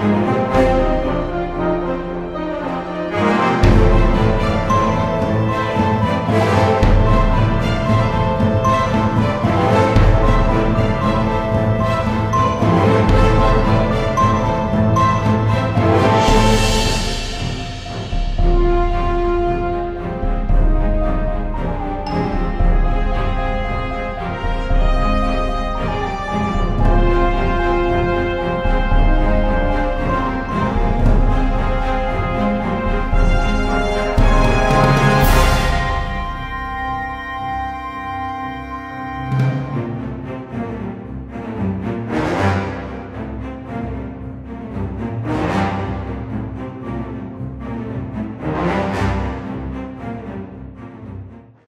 Música